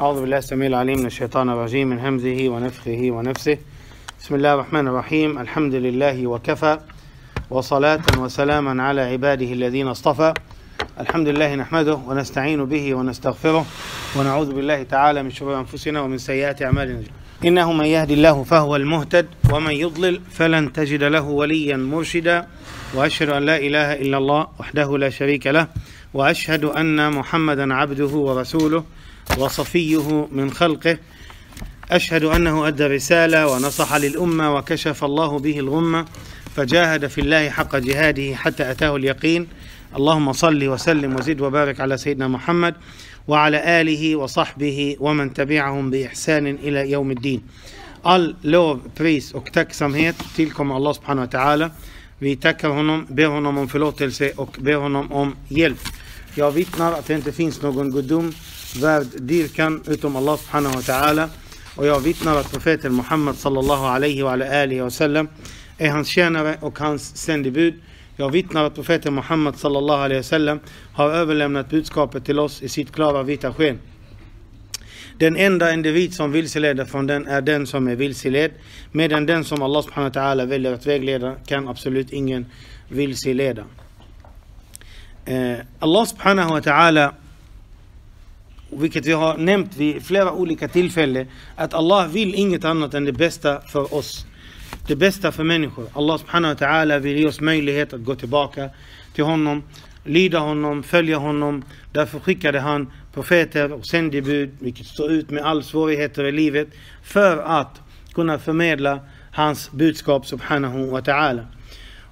أعوذ بالله السميع العليم من الشيطان الرجيم من همزه ونفخه ونفسه. بسم الله الرحمن الرحيم. الحمد لله وكفى وصلاة وسلاما على عباده الذين اصطفى. الحمد لله نحمده ونستعين به ونستغفره ونعوذ بالله تعالى من شرور أنفسنا ومن سيئات أعمالنا. إنه من يهدي الله فهو المهتد ومن يضلل فلن تجد له وليا مرشدا. وأشهد أن لا إله إلا الله وحده لا شريك له وأشهد أن محمدا عبده ورسوله. وصفيه من خلقه أشهد أنه أدى الرسالة ونصح للأمة وكشف الله به الغمة فجاهد في الله حق جهاده حتى أتاه اليقين اللهم صل وسلم وزد وبارك على سيدنا محمد وعلى آله وصحبه ومن تبعهم بإحسان إلى يوم الدين All lov, pris och tacksamhet tillkommer Allah subhanahu wa ta'ala. Vi tackar honom, ber honom om förlåtelse och ber honom om hjälp. Jag vittnar att det inte finns någon gudom värd dyrkan utom Allah subhanahu wa ta'ala. Och jag vittnar att profeten Muhammad sallallahu alaihi wa alihi wa sallam är hans tjänare och hans sändebud. Jag vittnar att profeten Muhammad sallallahu alaihi wa sallam har överlämnat budskapet till oss i sitt klara vita sken. Den enda individ som vilseleder från den är den som är vilseled. Medan den som Allah subhanahu wa ta'ala väljer att vägleda kan absolut ingen vilseleda. Eh, Allah subhanahu wa ta'ala vilket vi har nämnt vid flera olika tillfällen, att Allah vill inget annat än det bästa för oss. Det bästa för människor. Allah subhanahu wa ta'ala vill ge oss möjlighet att gå tillbaka till honom, lyda honom, följa honom. Därför skickade han profeter och sändebud, vilket står ut med all svårigheter i livet, för att kunna förmedla hans budskap subhanahu wa ta'ala.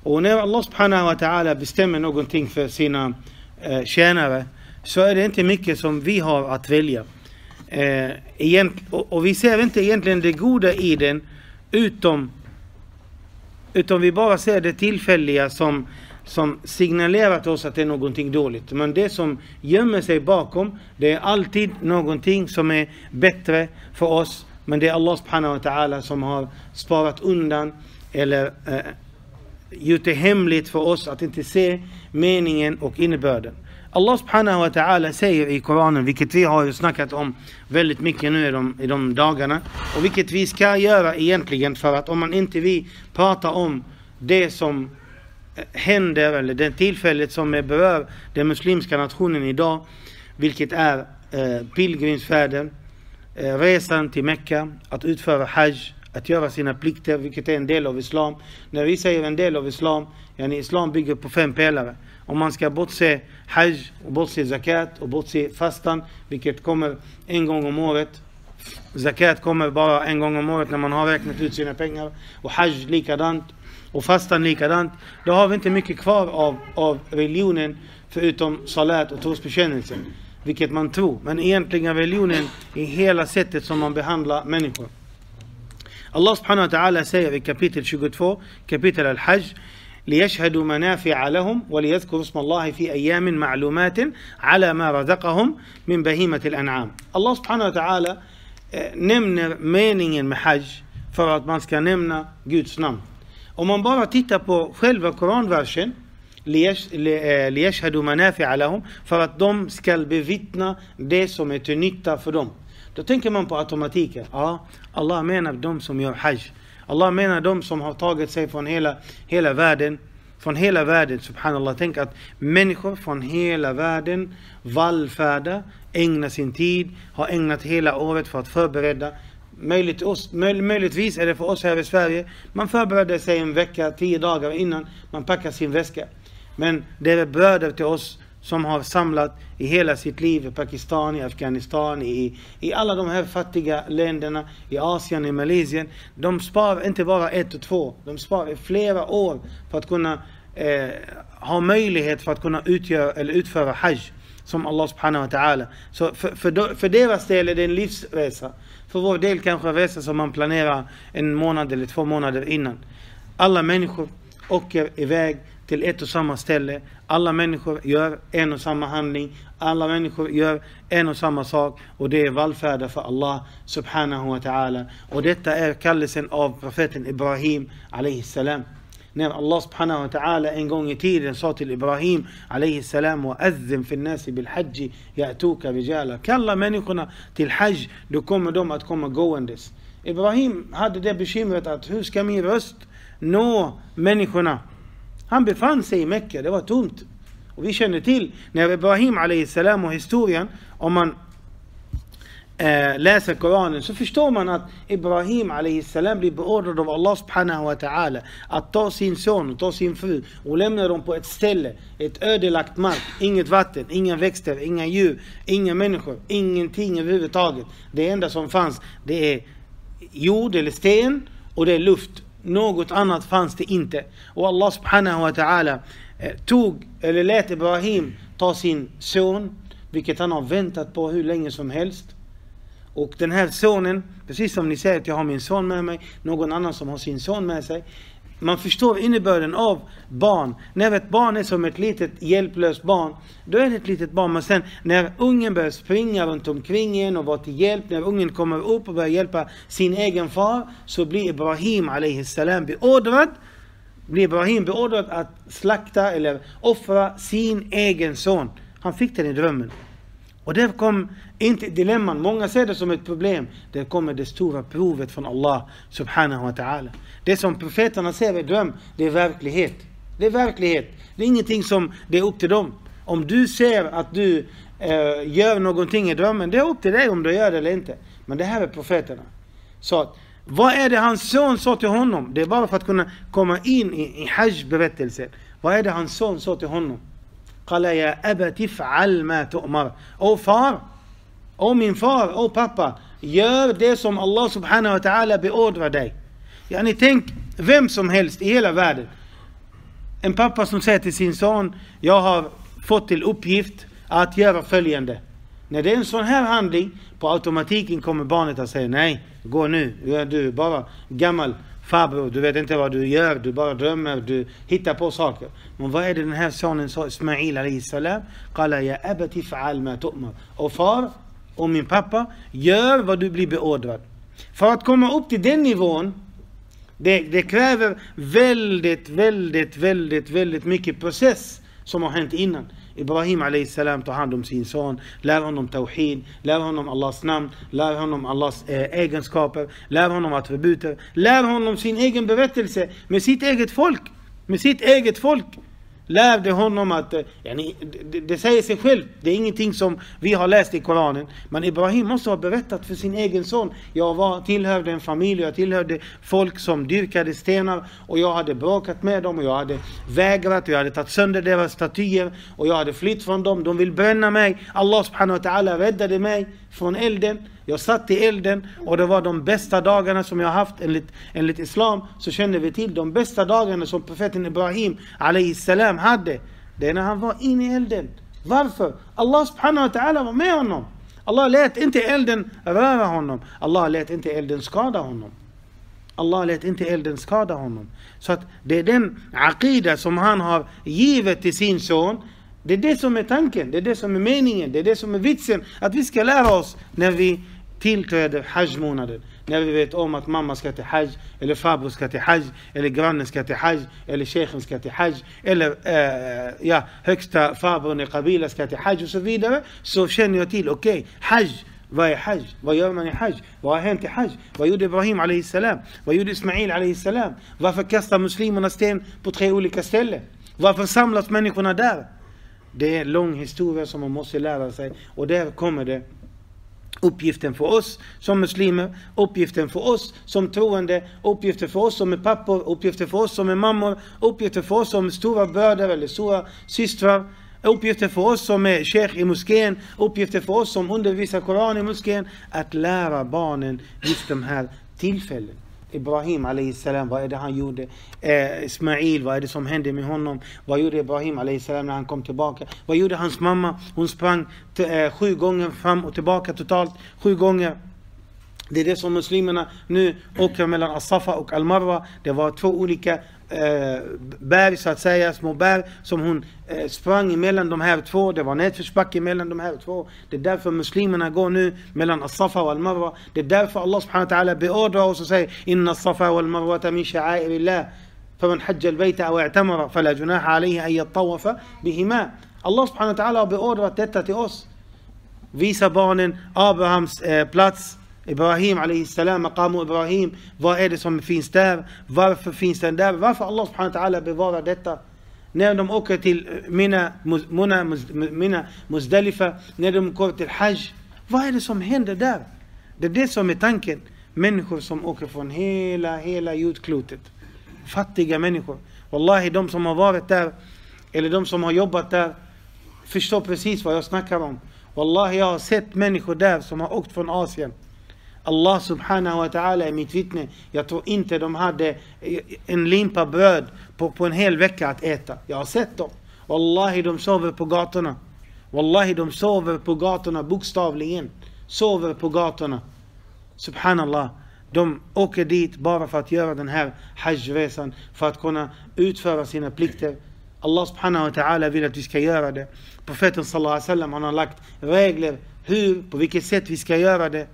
Och när Allah subhanahu wa ta'ala bestämmer någonting för sina eh, tjänare så är det inte mycket som vi har att välja. Eh, och, och, vi ser inte egentligen det goda i den utom, utom vi bara ser det tillfälliga som, som signalerar till oss att det är någonting dåligt. Men det som gömmer sig bakom, det är alltid någonting som är bättre för oss. Men det är Allah subhanahu wa ta'ala som har sparat undan eller eh, gjort det hemligt för oss att inte se meningen och innebörden. Allah subhanahu wa ta'ala säger i Koranen, vilket vi har snackat om väldigt mycket nu i de, i de dagarna, och vilket vi ska göra egentligen för att om man inte vi pratar om det som eh, händer, eller det tillfället som berör den muslimska nationen idag, vilket är eh, pilgrimsfärden, eh, resan till Mecka, att utföra hajj, att göra sina plikter, vilket är en del av Islam. När vi säger en del av Islam, yani Islam bygger på fem pelare. Om man ska bortse hajj och bortse zakat och bortse fastan, vilket kommer en gång om året. Zakat kommer bara en gång om året när man har räknat ut sina pengar. Och hajj likadant. Och fastan likadant. Då har vi inte mycket kvar av, av religionen förutom salat och trosbekännelsen. Vilket man tror. Men egentligen religionen är hela sättet som man behandlar människor. Allah subhanahu wa ta'ala säger i kapitel 22, kapitel al-Hajj ليشهدوا منافع لهم وليذكروا اسم الله في أيام معلومات على ما رزقهم من بهيمة الأنعام. الله سبحانه وتعالى آه، نمنا مينين محج فرات مانسكا نمنا جودس نام. ومن بارا تيتا بو فيلفا كرون فيرشن آه، ليشهدوا منافع لهم فرات دوم سكال بفيتنا دي سومي تنيتا فروم. من بو آه الله مينا بدوم سوميو حج. Allah menar de som har tagit sig från hela, hela världen. Från hela världen, subhanallah. Tänk att människor från hela världen vallfärdar, ägnar sin tid, har ägnat hela året för att förbereda. Möjligt oss, möj, möjligtvis är det för oss här i Sverige, man förbereder sig en vecka, tio dagar innan man packar sin väska. Men det är bröder till oss som har samlat i hela sitt liv i Pakistan, i Afghanistan, i, i alla de här fattiga länderna, i Asien, i Malaysia. De sparar inte bara ett och två, de sparar flera år för att kunna eh, ha möjlighet för att kunna utgöra eller utföra hajj som Allah subhanahu wa ta'ala. Så för, för, för deras del är det en livsresa. För vår del kanske en resa som man planerar en månad eller två månader innan. Alla människor åker iväg till ett och samma ställe. Alla människor gör en och samma handling. Alla människor gör en och samma sak. Och det är vallfärda för Allah subhanahu wa ta'ala. Och detta är kallelsen av profeten Ibrahim alayhi salam. När Allah subhanahu wa ta'ala en gång i tiden sa till Ibrahim alayhi salam och azzim fil nasi bil hajji ya'tuka bijala. Kalla människorna till hajj, då kommer de att komma gåendes. Ibrahim hade det bekymret att hur ska min röst nå människorna? Han befann sig i Mecka, det var tomt. Och vi känner till när Ibrahim alayhi salam och historien, om man eh, läser Koranen så förstår man att Ibrahim alayhi salam blir beordrad av Allah subhanahu wa ta'ala att ta sin son och ta sin fru och lämna dem på ett ställe, ett ödelagt mark, inget vatten, inga växter, inga djur, inga människor, ingenting överhuvudtaget. Det enda som fanns det är jord eller sten och det är luft. Något annat fanns det inte. Och Allah subhanahu wa ta'ala eh, tog, eller lät Ibrahim ta sin son, vilket han har väntat på hur länge som helst. Och den här sonen, precis som ni säger att jag har min son med mig, någon annan som har sin son med sig. Man förstår innebörden av barn. När ett barn är som ett litet hjälplöst barn, då är det ett litet barn. Men sen när ungen börjar springa runt omkring en och vara till hjälp, när ungen kommer upp och börjar hjälpa sin egen far, så blir Ibrahim salam beordrad blir Ibrahim beordrad att slakta eller offra sin egen son. Han fick den i drömmen. Och där kom inte dilemman, många ser det som ett problem. Där kommer det stora provet från Allah subhanahu wa ta'ala. Det som profeterna ser i dröm, det är verklighet. Det är verklighet. Det är ingenting som det är upp till dem. Om du ser att du eh, gör någonting i drömmen, det är upp till dig om du gör det eller inte. Men det här är profeterna. Så vad är det hans son sa till honom? Det är bara för att kunna komma in i, i Hajj-berättelsen. Vad är det hans son sa till honom? قال يا أبت افعل ما تؤمر. Åh far, åh min far, åh pappa. Gör det som Allah subhanahu wa ta'ala beordrar dig. Ja, ni tänk vem som helst i hela världen. En pappa som säger till sin son, jag har fått till uppgift att göra följande. När det är en sån här handling, på automatiken kommer barnet att säga nej, gå nu, du är bara gammal farbror, du vet inte vad du gör, du bara drömmer, du hittar på saker. Men vad är det den här sonen sa, Ismail alayhi salam? Qala ya abati fa'al ma tu'mar. Och far, och min pappa, gör vad du blir beordrad. För att komma upp till den nivån, det, det kräver väldigt, väldigt, väldigt, väldigt mycket process som har hänt innan. Ibrahim salam tar hand om sin son, lär honom tawhid, lär honom Allahs namn, lär honom Allahs eh, egenskaper, lär honom attributer. lär honom sin egen berättelse med sitt eget folk. Med sitt eget folk lärde honom att, eh, yani, det, det säger sig själv, det är ingenting som vi har läst i Koranen. Men Ibrahim måste ha berättat för sin egen son. Jag var, tillhörde en familj, jag tillhörde folk som dyrkade stenar och jag hade bråkat med dem och jag hade vägrat och jag hade tagit sönder deras statyer och jag hade flytt från dem. De vill bränna mig. Allah subhanahu wa ta'ala räddade mig från elden. Jag satt i elden och det var de bästa dagarna som jag haft enligt, enligt Islam. Så känner vi till de bästa dagarna som profeten Ibrahim salam hade. Det är när han var inne i elden. Varför? Allah subhanahu wa ta'ala var med honom. Allah lät inte elden röra honom. Allah lät inte elden skada honom. Allah lät inte elden skada honom. Så att det är den aqida som han har givit till sin son. Det är det som är tanken, det är det som är meningen, det är det som är vitsen. Att vi ska lära oss när vi tillträder hajj-månaden. När vi vet om att mamma ska till hajj, eller farbror ska till hajj, eller grannen ska till hajj, eller shejken ska till hajj, eller äh, ja, högsta farbrorn i Qabila ska till hajj och så vidare. Så känner jag till, okej, okay, hajj. Vad är hajj? Vad gör man i hajj? Vad har hänt i hajj? Vad gjorde Ibrahim alayhi salam? Vad gjorde Ismail alayhi salam? Varför kastar muslimerna sten på tre olika ställen? Varför samlas människorna där? Det är en lång historia som man måste lära sig och där kommer det Uppgiften för oss som muslimer, uppgiften för oss som troende, uppgiften för oss som är pappor, uppgiften för oss som är mammor, uppgiften för oss som är stora bröder eller stora systrar, uppgiften för oss som är sheikh i moskén, uppgiften för oss som undervisar Koran i moskén, att lära barnen just de här tillfällena. Ibrahim salam, vad är det han gjorde? Eh, Ismail, vad är det som hände med honom? Vad gjorde Ibrahim salam när han kom tillbaka? Vad gjorde hans mamma? Hon sprang eh, sju gånger fram och tillbaka totalt, sju gånger. Det är det som muslimerna nu åker mellan As-Safa och Al-Marwa. Det var två olika eh, berg så att säga, små berg som hon eh, sprang emellan de här två. Det var nedförsbacke mellan de här två. Det är därför muslimerna går nu mellan As-Safa och Al-Marwa. Det är därför Allah subhanahu wa ta'ala beordrar oss och säger Inna As-Safa och Al-Marwa min sha'airillah. فمن حج البيت أو اعتمر فلا جناح عليه أن يطوف بهما Allah subhanahu wa ta'ala har beordrat detta till oss. Visa barnen Abrahams eh, plats, Ibrahim alayhi salam, maqamu Ibrahim. Vad är det som finns där? Varför finns den där? Varför Allah subhanahu wa ta'ala bevarar detta? När de åker till Mina, Muna, Mina, Muzdalifa, när de går till Hajj. Vad är det som händer där? Det är det som är tanken. Människor som åker från hela, hela jordklotet. Fattiga människor. Wallahi, de som har varit där, eller de som har jobbat där, förstår precis vad jag snackar om. Wallahi, jag har sett människor där som har åkt från Asien. Allah subhanahu wa ta'ala är mitt vittne. Jag tror inte de hade en limpa bröd på, på en hel vecka att äta. Jag har sett dem. Wallahi, de sover på gatorna. Wallahi, de sover på gatorna bokstavligen. Sover på gatorna. Subhanallah. De åker dit bara för att göra den här hajjresan, för att kunna utföra sina plikter. Allah subhanahu wa ta'ala vill att vi ska göra det. Profeten sallallahu alaihi wasallam han har lagt regler hur, på vilket sätt vi ska göra det.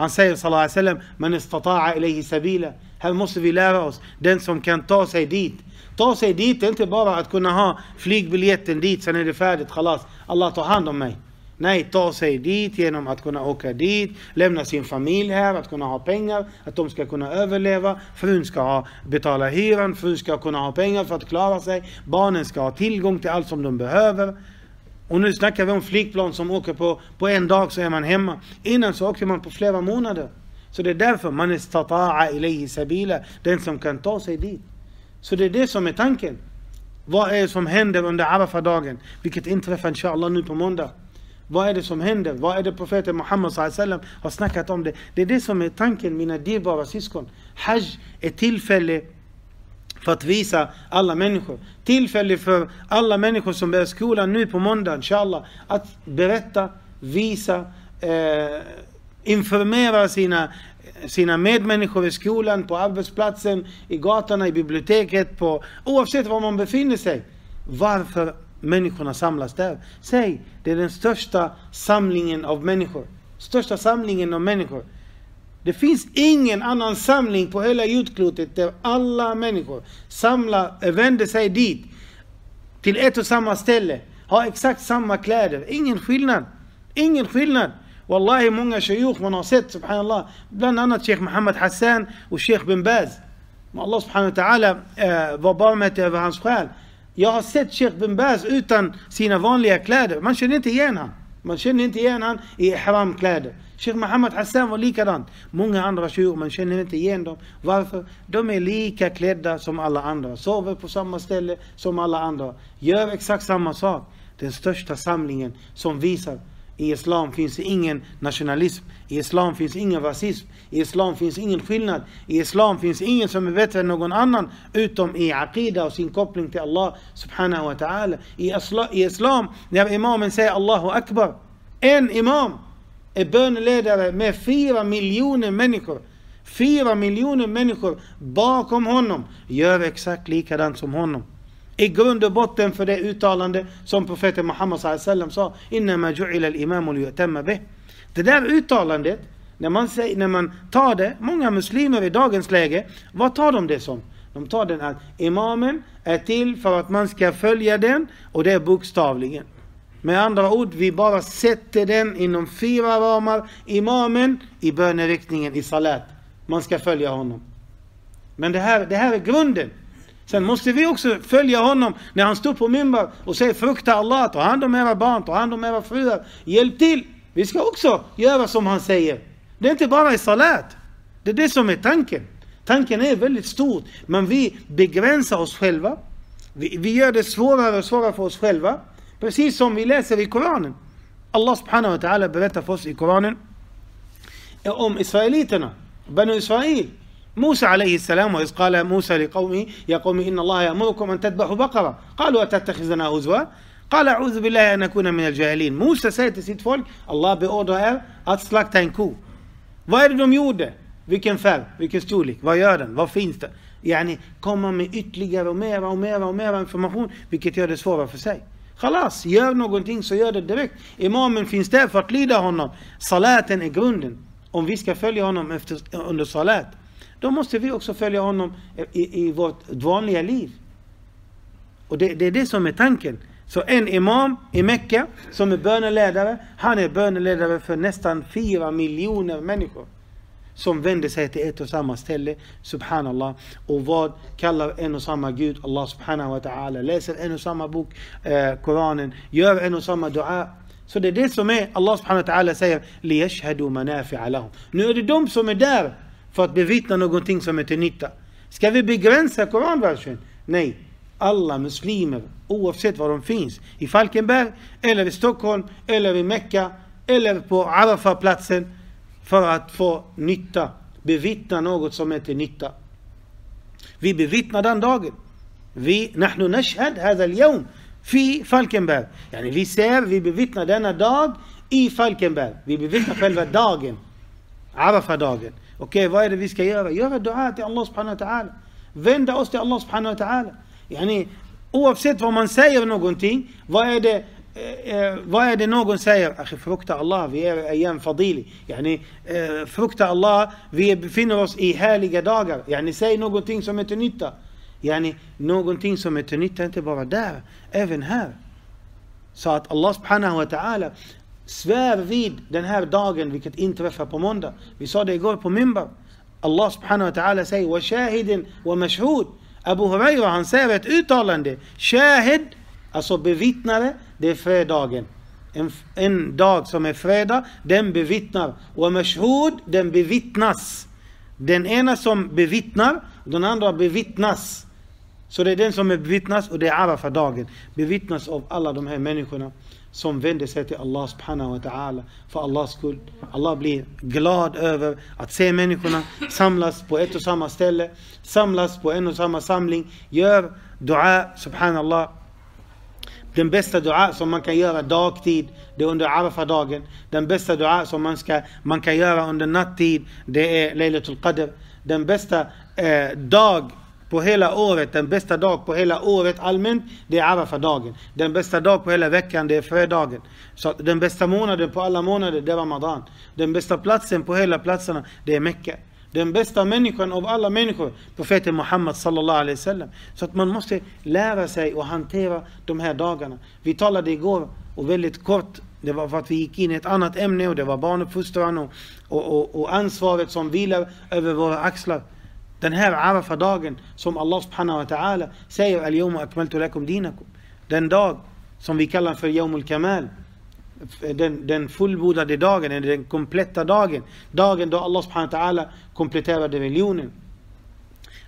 Han säger sallallahu alaihi wasallam, man istata'a ilayhi sabila. Här måste vi lära oss, den som kan ta sig dit. Ta sig dit är inte bara att kunna ha flygbiljetten dit, sen är det färdigt, khalas. Allah tar hand om mig. Nej, ta sig dit genom att kunna åka dit, lämna sin familj här, att kunna ha pengar, att de ska kunna överleva. Frun ska ha, betala hyran, frun ska kunna ha pengar för att klara sig. Barnen ska ha tillgång till allt som de behöver. Och nu snackar vi om flygplan som åker på, på en dag så är man hemma. Innan så åker man på flera månader. Så det är därför man istata'a ilayhi sabila, den som kan ta sig dit. Så det är det som är tanken. Vad är det som händer under Arafah-dagen? Vilket inträffar inshallah nu på måndag. Vad är det som händer? Vad är det profeten Muhammed sallam har snackat om det? Det är det som är tanken mina dyrbara syskon. Hajj är tillfälle för att visa alla människor. Tillfälle för alla människor som börjar skolan nu på måndag, inshallah, att berätta, visa, eh, informera sina, sina medmänniskor i skolan, på arbetsplatsen, i gatorna, i biblioteket, på, oavsett var man befinner sig. Varför människorna samlas där. Säg, det är den största samlingen av människor. Största samlingen av människor. Det finns ingen annan samling på hela jordklotet där alla människor samlar, vänder sig dit. Till ett och samma ställe. Har exakt samma kläder. Ingen skillnad. Ingen skillnad. Wallahi många shayukh man har sett, subhanallah. Bland annat Sheikh Mohammed Hassan och Sheikh bin Baz. Allah subhanahu wa ta'ala eh, var barmhärtig över hans själ. Jag har sett Sheikh bin Baz utan sina vanliga kläder. Man känner inte igen han. Man känner inte igen han i ihramkläder. Sheikh Mohammed Hassan var likadant. Många andra tjurar, man känner inte igen dem. Varför? De är lika klädda som alla andra. Sover på samma ställe som alla andra. Gör exakt samma sak. Den största samlingen som visar i islam finns ingen nationalism. I islam finns ingen rasism. I islam finns ingen skillnad. I islam finns ingen som är bättre än någon annan. Utom i aqida och sin koppling till Allah subhanahu wa ta'ala. I islam, när imamen säger Allahu akbar. En imam är böneledare med fyra miljoner människor. Fyra miljoner människor bakom honom gör exakt likadant som honom i grund och botten för det uttalande som profeten Muhammed sallam sa Innama ju'ila al-imamu liyutamma bih. Det där uttalandet, när man, säger, när man tar det, många muslimer i dagens läge, vad tar de det som? De tar den att imamen är till för att man ska följa den och det är bokstavligen. Med andra ord, vi bara sätter den inom fyra ramar. Imamen i böneriktningen i salat. Man ska följa honom. Men det här, det här är grunden. Sen måste vi också följa honom när han står på minbar och säger frukta Allah, ta hand om era barn, ta hand om era fruar, hjälp till. Vi ska också göra som han säger. Det är inte bara i salat. Det är det som är tanken. Tanken är väldigt stor, men vi begränsar oss själva. Vi, vi gör det svårare och svårare för oss själva. Precis som vi läser i Koranen. Allah subhanahu wa ta'ala berättar för oss i Koranen om israeliterna, Banu Israel. موسى عليه السلام وإذ قال موسى لقومه يا قوم إن الله يأمركم أن تذبحوا بقرة قالوا أتتخذنا هزوا قال أعوذ بالله أن أكون من الجاهلين موسى säger till sitt folk Allah beordrar er att slakta en ko vad är det de gjorde vilken färg, vilken storlek, vad gör den, vad finns det yani komma med ytterligare och mera och mera och mera information vilket gör det svårare för sig Khalas, gör någonting så gör det direkt. Imamen finns där för att lyda honom. Salaten är grunden. Om vi ska följa honom efter, under salat. då måste vi också följa honom i, i vårt vanliga liv. Och det, det är det som är tanken. Så en imam i Mecka som är böneledare, han är böneledare för nästan fyra miljoner människor som vänder sig till ett och samma ställe, subhanallah. Och vad kallar en och samma Gud, Allah subhanahu wa ta'ala, läser en och samma bok, eh, Koranen, gör en och samma dua. Så det är det som är, Allah subhanahu wa ta'ala säger, liyashhadu manafi'a lahum. Nu är det de som är där för att bevittna någonting som är till nytta. Ska vi begränsa koranversen? Nej. Alla muslimer, oavsett var de finns, i Falkenberg, eller i Stockholm, eller i Mecka, eller på Arafah-platsen, för att få nytta, bevittna något som är till nytta. Vi bevittnar den dagen. Vi, نحن نشهد هذا اليوم في Falkenberg. Yani vi ser, vi bevittnar denna dag i Falkenberg. Vi bevittnar själva dagen. Arafat-dagen. Okej, okay, vad är det vi ska göra? Göra dua till Allah subhanahu wa ta'ala. Vända oss till Allah subhanahu wa ta'ala. Yani, oavsett vad man säger någonting, vad är det eh, Eh, eh, vad är det någon säger? Akhi, frukta Allah, vi är ayyam fadili. Yani, eh, frukta Allah, vi befinner oss i härliga dagar. Yani, säg någonting som är till nytta. Yani, någonting som är till nytta, inte bara där, även här. Så att Allah subhanahu wa ta'ala svär vid den här dagen, vilket inträffar på måndag. Vi sa det igår på Mimbar. Allah subhanahu wa ta'ala säger, wa shahidin wa mashhud. Abu Huraira, han säger ett uttalande. Shahid alltså bevittnare, det är fredagen. En, en dag som är fredag, den bevittnar. Och mashhud, den bevittnas. Den ena som bevittnar, den andra bevittnas. Så det är den som är bevittnas och det är Arafa-dagen. Bevittnas av alla de här människorna som vänder sig till Allah subhanahu wa ta'ala för Allahs skull. Allah blir glad över att se människorna samlas på ett och samma ställe, samlas på en och samma samling, gör dua, subhanallah. Den bästa dua som man kan göra dagtid, det är under Arafa-dagen. Den bästa dua som man, ska, man kan göra under nattid, det är Laylatul Qadr. Den bästa eh, dag på hela året, den bästa dag på hela året allmänt, det är Arafa-dagen. Den bästa dag på hela veckan, det är fredagen. Så den bästa månaden på alla månader, det är Ramadan. Den bästa platsen på hela platserna, det är Mecka. Den bästa människan av alla människor, profeten Muhammad sallallahu alaihi wasallam. Så att man måste lära sig att hantera de här dagarna. Vi talade igår, och väldigt kort, det var för att vi gick in i ett annat ämne och det var barnuppfostran och, och, och, och ansvaret som vilar över våra axlar. Den här Arafa-dagen som Allah subhanahu wa ta'ala säger Al-Yawma akmaltu lakum dinakum. Den dag som vi kallar för Yawmul Kamal Den, den fullbordade dagen, den kompletta dagen. Dagen då Allah subhanahu wa ta'ala kompletterade religionen.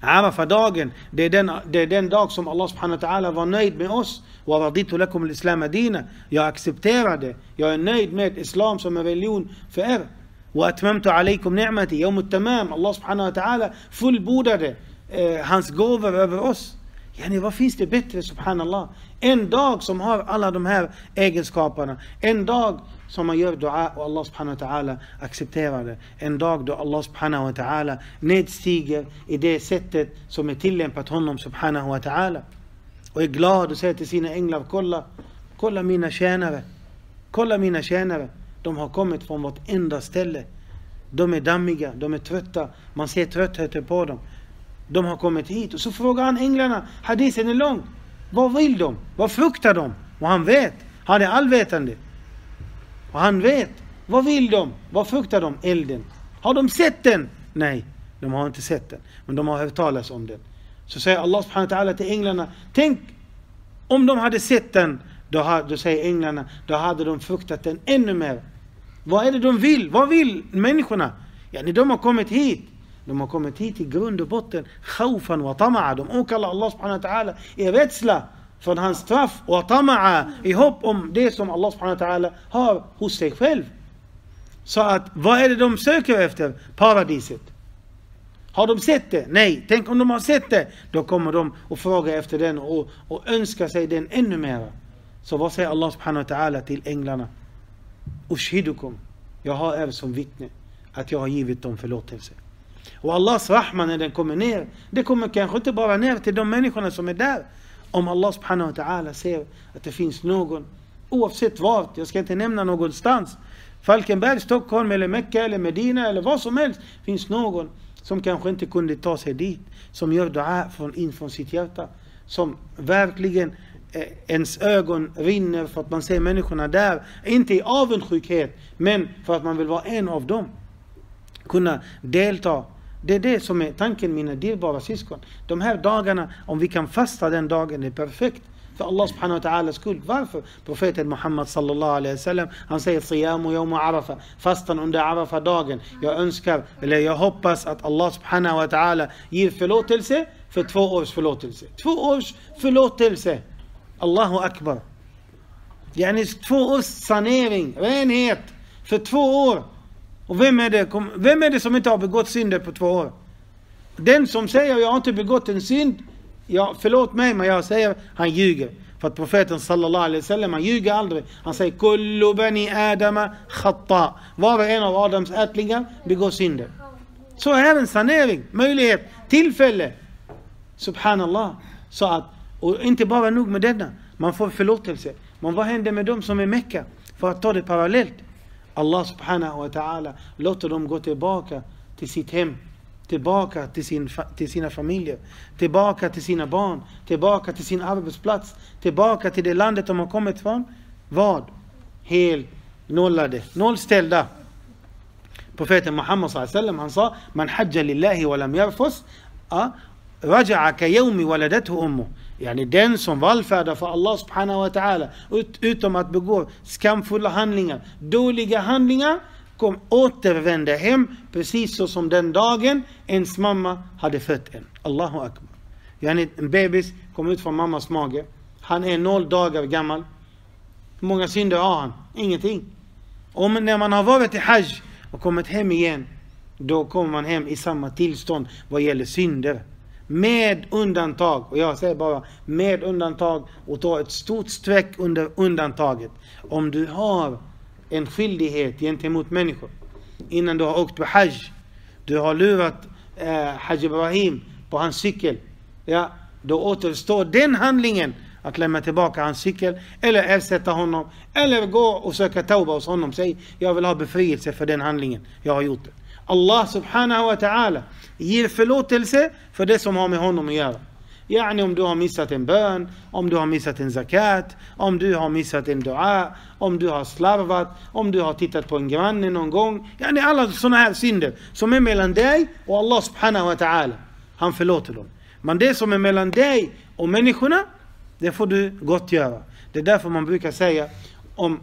Arafa-dagen, det, är den, det är den dag som Allah subhanahu wa ta'ala var nöjd med oss. Wa raditu lakum al-islam dina. Jag accepterar det. Jag är nöjd med Islam som en religion för er. وأتممت عليكم نعمتي يوم التمام Allah subhanahu wa ta'ala fullbordade eh, hans gåvor över oss. Yani, vad finns det bättre subhanallah? En dag som har alla de här egenskaperna. En dag som man gör dua och Allah subhanahu wa ta'ala accepterar det. En dag då Allah subhanahu wa ta'ala nedstiger i det sättet som är tillämpat honom subhanahu wa ta'ala. Och är glad och säger till sina änglar, kolla, kolla mina tjänare. Kolla mina tjänare. De har kommit från vårt enda ställe. De är dammiga, de är trötta. Man ser tröttheten på dem. De har kommit hit. Och så frågar han änglarna, hadisen är lång. Vad vill de? Vad fruktar de? Och han vet. Han är allvetande. Och han vet. Vad vill de? Vad fruktar de? Elden. Har de sett den? Nej, de har inte sett den. Men de har hört talas om den. Så säger Allah subhanahu wa ta'ala till änglarna, tänk om de hade sett den, då, då säger änglarna, då hade de fruktat den ännu mer. Vad är det de vill? Vad vill människorna? Ja, de har kommit hit. De har kommit hit i grund och botten. khaufan wa tama'a. De åkallar Allah subhanahu wa ta'ala i rädsla för hans straff. Och tama'a i hopp om det som Allah subhanahu wa ta'ala har hos sig själv. Så att vad är det de söker efter? Paradiset. Har de sett det? Nej. Tänk om de har sett det. Då kommer de och frågar efter den och, och önskar sig den ännu mera. Så vad säger Allah subhanahu wa ta'ala till änglarna? Ushidukum. Jag har er som vittne att jag har givit dem förlåtelse. Och Allahs rahman när den kommer ner, det kommer kanske inte bara ner till de människorna som är där. Om Allah subhanahu wa ta'ala ser att det finns någon, oavsett vart, jag ska inte nämna någonstans, Falkenberg, Stockholm eller Mecka eller Medina eller vad som helst, finns någon som kanske inte kunde ta sig dit, som gör dua från, in från sitt hjärta, som verkligen eh, ens ögon rinner för att man ser människorna där, inte i avundsjukhet, men för att man vill vara en av dem. Kunna delta. Det är det som är tanken mina dyrbara syskon. De här dagarna, om vi kan fasta den dagen, är perfekt. För Allah subhanahu wa ta'alas skull. Varför? Profeten Muhammad sallallahu alaihi wasallam, han säger Siyamu yawma arafa, fastan under arafa-dagen. Jag önskar, eller jag hoppas att Allah subhanahu wa ta'ala ger förlåtelse för två års förlåtelse. Två års förlåtelse. Allahu akbar. Yani två års sanering, renhet för två år. Och vem är, det, vem är det som inte har begått synder på två år? Den som säger jag har inte begått en synd, ja, förlåt mig men jag säger han ljuger. För att profeten sallallahu alaihi wasallam han ljuger aldrig. Han säger kullu bani adama khatta. Var och en av Adams ättlingar begår synder. Så även sanering, möjlighet, tillfälle. Subhanallah. Så att, och inte bara nog med denna, man får förlåtelse. Men vad händer med dem som är Mecka? För att ta det parallellt. Allah subhanahu wa ta'ala låter dem gå tillbaka till sitt hem. Tillbaka till, sin, till sina familjer. Tillbaka till sina barn. Tillbaka till sin arbetsplats. Tillbaka till det landet de har kommit från. Vad? nollade, nollställda. Profeten Muhammad sallam han sa Man hajja lillahi wa lam yarfus raja'a ka yawmi waladatuhu ummu. Yani den som vallfärdar för Allah subhanahu wa ta'ala ut, utom att begå skamfulla handlingar, dåliga handlingar, kom återvända hem precis så som den dagen ens mamma hade fött en. Allahu akbar. Yani en bebis kom ut från mammas mage. Han är noll dagar gammal. Hur många synder har han? Ingenting. Om när man har varit i Hajj och kommit hem igen, då kommer man hem i samma tillstånd vad gäller synder. Med undantag, och jag säger bara med undantag och ta ett stort streck under undantaget. Om du har en skyldighet gentemot människor innan du har åkt på Hajj. Du har lurat eh, Hajj Ibrahim på hans cykel. Ja, då återstår den handlingen att lämna tillbaka hans cykel eller ersätta honom eller gå och söka tauba hos honom. Säg jag vill ha befrielse för den handlingen jag har gjort. Det. Allah subhanahu wa ta'ala ger förlåtelse för det som har med honom att göra. Yani om du har missat en bön, om du har missat en zakat, om du har missat en dua, om du har slarvat, om du har tittat på en granne någon gång. Yani alla sådana här synder som är mellan dig och Allah subhanahu wa ta'ala. Han förlåter dem. Men det som är mellan dig och människorna, det får du gott göra. Det är därför man brukar säga om,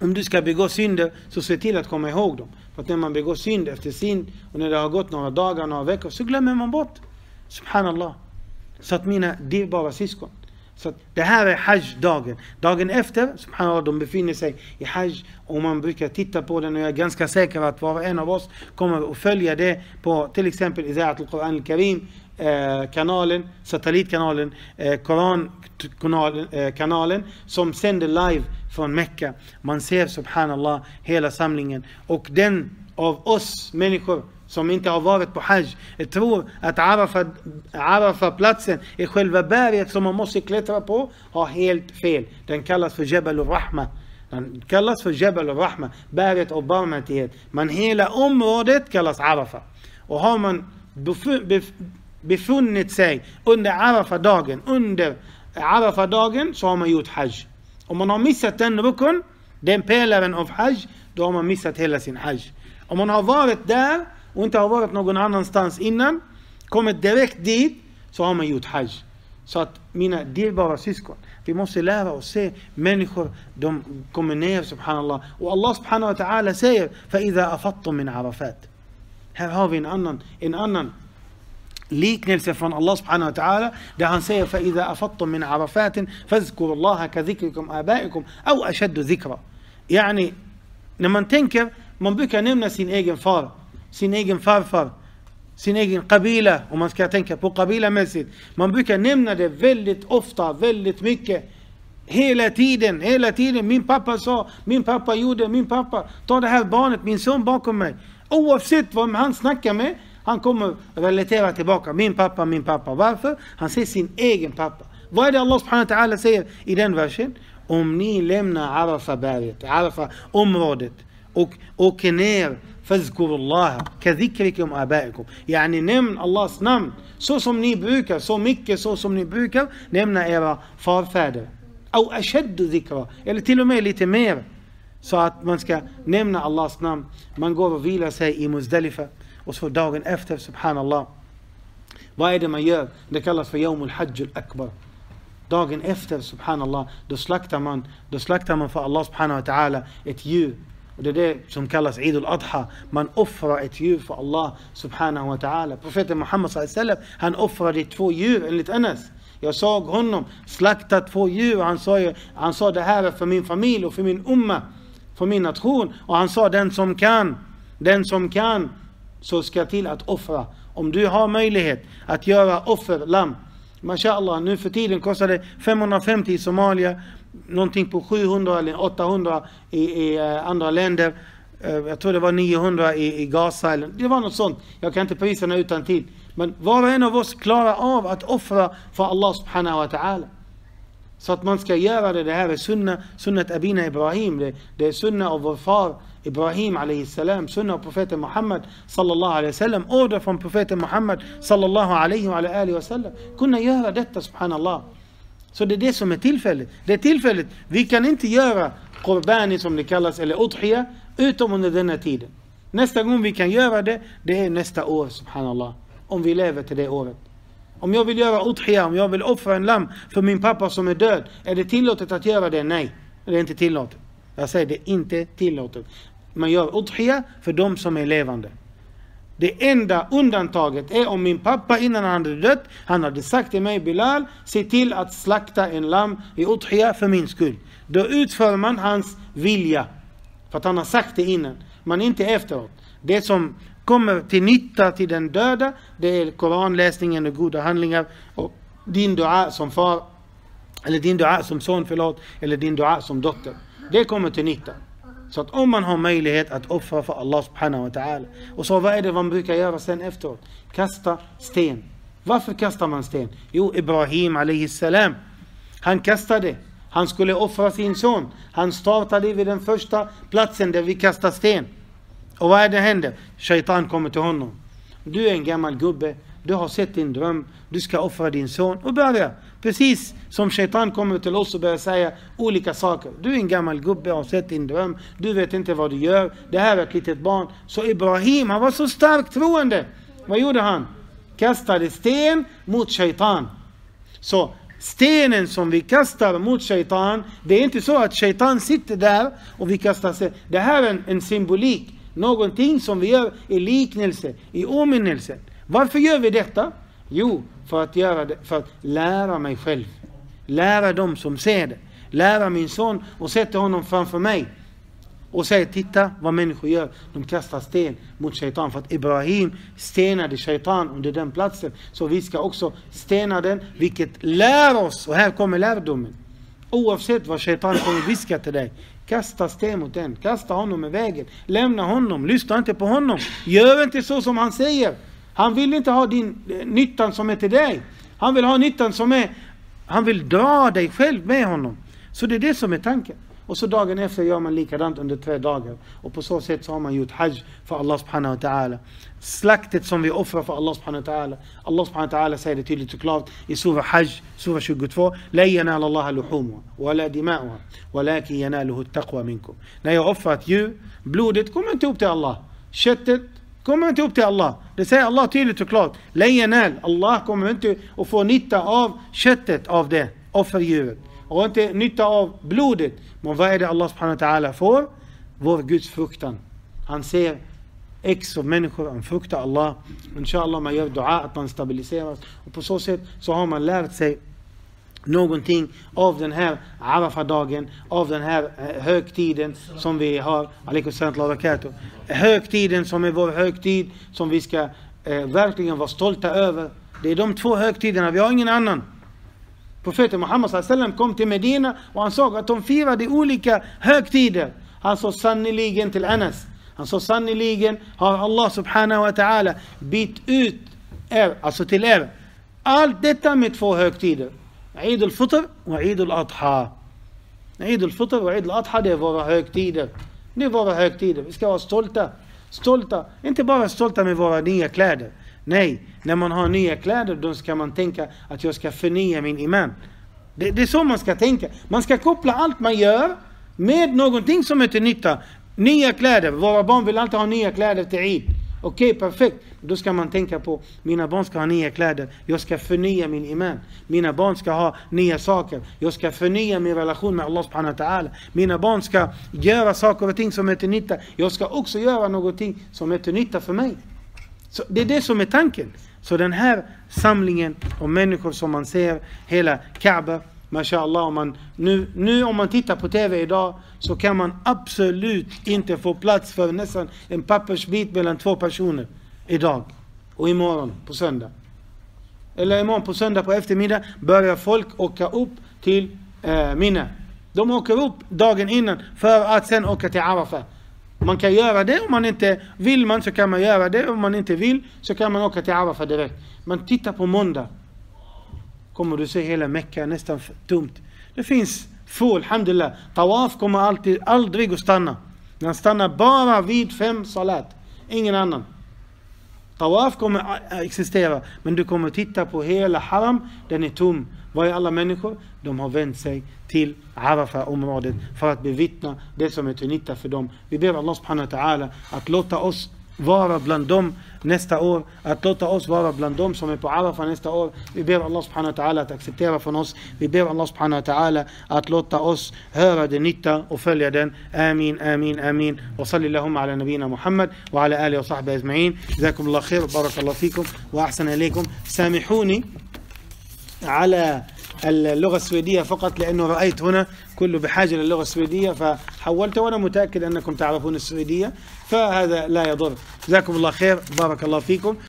om du ska begå synder, så se till att komma ihåg dem. Att när man begår synd efter synd och när det har gått några dagar, några veckor, så glömmer man bort. Subhanallah. Så att mina dyrbara syskon. Så att det här är hajj-dagen. Dagen efter, subhanallah, de befinner sig i hajj och man brukar titta på den och jag är ganska säker att var och en av oss kommer att följa det på till exempel Iza'at al-Quran al-Karim Eh, kanalen, satellitkanalen, eh, Korankanalen eh, som sänder live från Mecka. Man ser subhanallah hela samlingen och den av oss människor som inte har varit på Hajj tror att Arafa-platsen är själva berget som man måste klättra på har helt fel. Den kallas för Jebel al-Rahma. Den kallas för Jebel al-Rahma, berget av barmhärtighet. Men hela området kallas Arafa. Och har man befunnit sig under Arafa-dagen, under Arafa-dagen så har man gjort Hajj. Om man har missat den rukun, den pelaren av Hajj, då har man missat hela sin Hajj. Om man har varit där och inte har varit någon annanstans innan, kommit direkt dit, så har man gjort Hajj. Så att mina dyrbara syskon, vi måste lära oss se människor, de kommer ner subhanallah. Och Allah subhanahu wa ta'ala säger, فَإِذَا أَفَضْتُم min Arafat. Här har vi en annan, en annan från Allah subhanahu wa ta'ala där han säger فَإِذَا أَفَضْتُم min عَرَفَاتٍ فَاذْكُرُوا اللَّهَ كَذِكْرِكُمْ آبَائِكُمْ أَوْ أَشَدُّ ذِكْرًا när man tänker, man brukar nämna sin egen far, sin egen farfar, sin egen kabila, om man ska tänka på kabilamässigt. Man brukar nämna det väldigt ofta, väldigt mycket. Hela tiden, hela tiden. Min pappa sa, min pappa gjorde, min pappa. Ta det här barnet, min son bakom mig. Oavsett vad han snackar med, han kommer relatera tillbaka. Min pappa, min pappa. Varför? Han ser sin egen pappa. Vad är det Allah subhanahu wa ta'ala säger i den versen? Om ni lämnar Arafa-berget, Arafa-området och åker ner Fazkurullaha kadhikrikum abaikum. Yani nämn Allahs namn så som ni brukar, så mycket så som ni brukar nämna era farfäder. Au ashaddu dhikra, eller till och med lite mer. Så att man ska nämna Allahs namn. Man går och vilar sig i Muzdalifa och så dagen efter, subhanallah. Vad är det man gör? Det kallas för Yawmul Hajj al-Akbar. Dagen efter, subhanallah, då slaktar man, då slaktar man för Allah subhanahu wa ta'ala ett djur. Och det är det som kallas Eid al-Adha. Man offrar ett djur för Allah subhanahu wa ta'ala. Profeten Muhammad sallam, han offrade två djur enligt Anas. Jag såg honom slakta två djur. Han sa, han sa det här är för min familj och för min umma, för min nation. Och han sa den som kan, den som kan, så ska till att offra. Om du har möjlighet att göra offerlamm. Mashallah, nu för tiden kostar det 550 i Somalia, någonting på 700 eller 800 i, i eh, andra länder. Eh, jag tror det var 900 i, i Gaza, eller, det var något sånt. Jag kan inte priserna utan till. Men var och en av oss klarar av att offra för Allah subhanahu wa ta'ala. Så att man ska göra det, det här är sunna, sunnat Abina Ibrahim, det, det är sunna av vår far Ibrahim alayhi salam, sunna av profeten Muhammad sallallahu alayhi wasallam, order från profeten Muhammad sallallahu alayhi wa alayhi wasallam. Kunna göra detta subhanallah. Så det är det som är tillfället. Det är tillfället. Vi kan inte göra Qurbani som det kallas, eller Udhiya, utom under denna tiden. Nästa gång vi kan göra det, det är nästa år subhanallah. Om vi lever till det året. Om jag vill göra Udhiya, om jag vill offra en lamm för min pappa som är död, är det tillåtet att göra det? Nej, det är inte tillåtet. Jag säger det är inte tillåtet. Man gör Udhiya för de som är levande. Det enda undantaget är om min pappa innan han hade dött, han hade sagt till mig Bilal, se till att slakta en lamm i Udhiya för min skull. Då utför man hans vilja. För att han har sagt det innan, men inte efteråt. Det som kommer till nytta till den döda, det är koranläsningen och goda handlingar och din dua som far, eller din dua som son, förlåt, eller din dua som dotter. Det kommer till nytta. Så att om man har möjlighet att offra för Allah subhanahu wa ta'ala. Och så vad är det man brukar göra sen efteråt? Kasta sten. Varför kastar man sten? Jo, Ibrahim alayhi salam. Han kastade. Han skulle offra sin son. Han startade vid den första platsen där vi kastar sten. Och vad är det händer? Shaitan kommer till honom. Du är en gammal gubbe. Du har sett din dröm. Du ska offra din son. Och börja. Precis som Shaitan kommer till oss och börjar säga olika saker. Du är en gammal gubbe, har sett din dröm. Du vet inte vad du gör. Det här är ett litet barn. Så Ibrahim, han var så starkt troende. Vad gjorde han? Kastade sten mot Shaitan. Så stenen som vi kastar mot Shaitan, det är inte så att Shaitan sitter där och vi kastar sten. Det här är en, en symbolik. Någonting som vi gör i liknelse, i åminnelse. Varför gör vi detta? Jo, för att, göra det, för att lära mig själv. Lära dem som ser det. Lära min son och sätta honom framför mig. Och säga, titta vad människor gör. De kastar sten mot shaitan. För att Ibrahim stenade shaitan under den platsen. Så vi ska också stena den, vilket lär oss. Och här kommer lärdomen. Oavsett vad shaitan kommer viska till dig. Kasta sten mot den. Kasta honom i vägen. Lämna honom. Lyssna inte på honom. Gör inte så som han säger. Han vill inte ha din eh, nyttan som är till dig. Han vill ha nyttan som är, han vill dra dig själv med honom. Så det är det som är tanken. Och så dagen efter gör man likadant under tre dagar. Och på så sätt så har man gjort hajj för Allah subhanahu wa ta'ala. Slaktet som vi offrar för Allah subhanahu wa ta'ala. Allah subhanahu wa ta'ala säger det tydligt och klart i Surah Hajj, Surah 22. La yanal Allah luhumuha, wa la dima'uha, walakin yanaluhu taqwa minkum. När jag offrar ett djur, blodet kommer inte upp till Allah. Köttet kommer inte upp till Allah. Det säger Allah tydligt och klart. Lejonäl, Allah kommer inte att få nytta av köttet av det offerdjuret. Och inte nytta av blodet. Men vad är det Allah subhanahu wa ta'ala får? Vår Guds fruktan. Han ser X av människor, han fruktar Allah. Inshallah man gör dua att man stabiliseras. Och på så sätt så har man lärt sig någonting av den här Arafah-dagen, av den här eh, högtiden som vi har. Högtiden som är vår högtid, som vi ska eh, verkligen vara stolta över. Det är de två högtiderna, vi har ingen annan. Profeten Muhammed sallam kom till Medina och han såg att de firade olika högtider. Han sa sannoliken till Anas. Han sa sannoliken har Allah subhanahu wa ta'ala bytt ut er, alltså till er. Allt detta med två högtider. Eid al-Fitr och Eid al-Fitr och Eid al-Adha det är våra högtider. Det är våra högtider. Vi ska vara stolta. stolta, inte bara stolta med våra nya kläder. Nej, när man har nya kläder då ska man tänka att jag ska förnya min iman. Det, det är så man ska tänka. Man ska koppla allt man gör med någonting som är till nytta. Nya kläder, våra barn vill alltid ha nya kläder till Eid. Okej, okay, perfekt. Då ska man tänka på, mina barn ska ha nya kläder. Jag ska förnya min iman. Mina barn ska ha nya saker. Jag ska förnya min relation med Allah subhanahu wa ta'ala. Mina barn ska göra saker och ting som är till nytta. Jag ska också göra någonting som är till nytta för mig. Så det är det som är tanken. Så den här samlingen av människor som man ser, hela Kaaba, Mashallah, om man, nu, nu om man tittar på TV idag så kan man absolut inte få plats för nästan en pappersbit mellan två personer idag och imorgon på söndag. Eller imorgon på söndag på eftermiddag börjar folk åka upp till eh, Mina. De åker upp dagen innan för att sen åka till Arafat. Man kan göra det om man inte vill man så kan man göra det. Om man inte vill så kan man åka till Arafat direkt. Men titta på måndag. Kommer du se hela Mecka nästan tomt. Det finns få, alhamdulillah. Tawaf kommer alltid, aldrig att stanna. Den stannar bara vid fem salat. Ingen annan. Tawaf kommer att existera. Men du kommer titta på hela Haram. Den är tom. Var är alla människor? De har vänt sig till Arafah-området för att bevittna det som är till nytta för dem. Vi ber Allah subhanahu wa ta'ala att låta oss vara bland dem nästa år, att låta oss vara bland dem som är på Arafah nästa år. Vi ber Allah subhanahu wa ta'ala att acceptera från oss. Vi ber Allah subhanahu wa ta'ala att låta oss höra det nytta och följa den. Amin, amin, amin. Wa sallallahu ala nabina Muhammad wa ala alihi wa sahbihi ajma'in. جزاكم الله خير بارك الله فيكم وأحسن إليكم سامحوني على اللغة السويدية فقط لأنه رأيت هنا كله بحاجة للغة السويدية فحولت وأنا متأكد أنكم تعرفون السويدية فهذا لا يضر. جزاكم الله خير. بارك الله فيكم.